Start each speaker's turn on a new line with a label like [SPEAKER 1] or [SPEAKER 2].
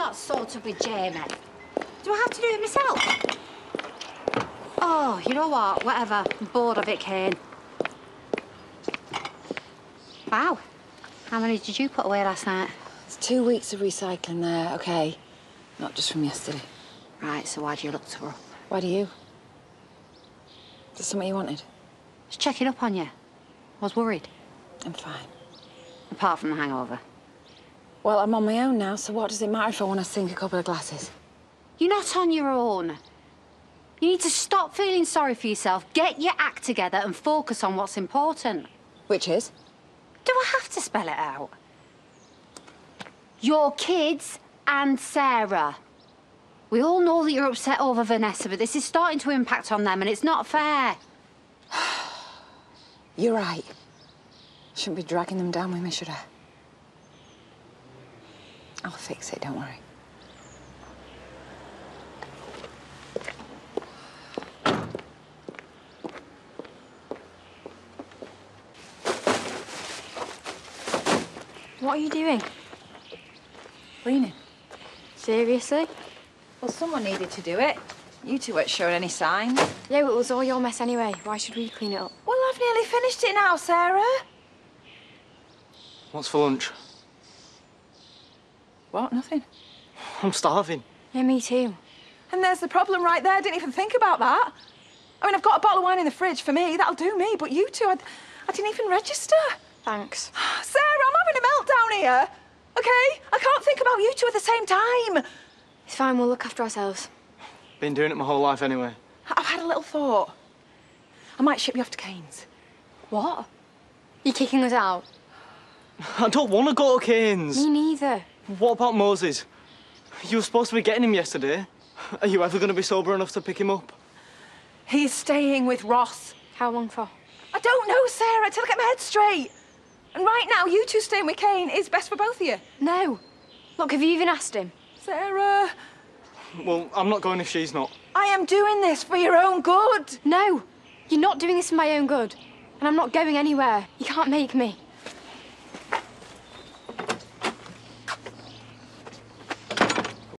[SPEAKER 1] not sorted with Jamie. Do I have to do it myself? Oh, you know what? Whatever. I'm bored of it, Cain. Wow. How many did you put away last night?
[SPEAKER 2] It's two weeks of recycling there, okay. Not just from yesterday.
[SPEAKER 1] Right, so why do you look to her up?
[SPEAKER 2] Why do you? Is there something you wanted?
[SPEAKER 1] Just checking up on you. I was worried,
[SPEAKER 2] I'm fine.
[SPEAKER 1] apart from the hangover.
[SPEAKER 2] Well, I'm on my own now, so what does it matter if I want to sink a couple of glasses?
[SPEAKER 1] You're not on your own. You need to stop feeling sorry for yourself, get your act together, and focus on what's important.
[SPEAKER 2] Which is?
[SPEAKER 1] Do I have to spell it out? Your kids and Sarah. We all know that you're upset over Vanessa, but this is starting to impact on them, and it's not fair.
[SPEAKER 2] You're right. Shouldn't be dragging them down with me, should I? I'll fix it, don't worry.
[SPEAKER 3] What are you doing?
[SPEAKER 2] Cleaning.
[SPEAKER 3] Seriously?
[SPEAKER 2] Well, someone needed to do it. You two weren't showing any signs.
[SPEAKER 3] Yeah, but it was all your mess anyway. Why should we clean it up?
[SPEAKER 2] Well, I've nearly finished it now, Sarah.
[SPEAKER 4] What's for lunch?
[SPEAKER 2] What? Nothing.
[SPEAKER 4] I'm starving.
[SPEAKER 3] Yeah, me too.
[SPEAKER 5] And there's the problem right there. I Didn't even think about that. I mean, I've got a bottle of wine in the fridge for me. That'll do me. But you two, I, I didn't even register.
[SPEAKER 3] Thanks.
[SPEAKER 5] Sarah, I'm having a meltdown here. Okay? I can't think about you two at the same time.
[SPEAKER 3] It's fine, we'll look after ourselves.
[SPEAKER 4] Been doing it my whole life anyway.
[SPEAKER 5] I've had a little thought. I might ship you off to Cain's.
[SPEAKER 3] What? You're kicking us out?
[SPEAKER 4] I don't want to go to Cain's.
[SPEAKER 3] Me neither.
[SPEAKER 4] What about Moses? You were supposed to be getting him yesterday. Are you ever going to be sober enough to pick him up?
[SPEAKER 5] He's staying with Ross.
[SPEAKER 3] How long for?
[SPEAKER 5] I don't know, Sarah, till I get my head straight. And right now, you two staying with Cain is best for both of you.
[SPEAKER 3] No. Look, have you even asked him?
[SPEAKER 5] Sarah,
[SPEAKER 4] Well, I'm not going if she's not.
[SPEAKER 5] I am doing this for your own good.
[SPEAKER 3] No. You're not doing this for my own good. And I'm not going anywhere. You can't make me.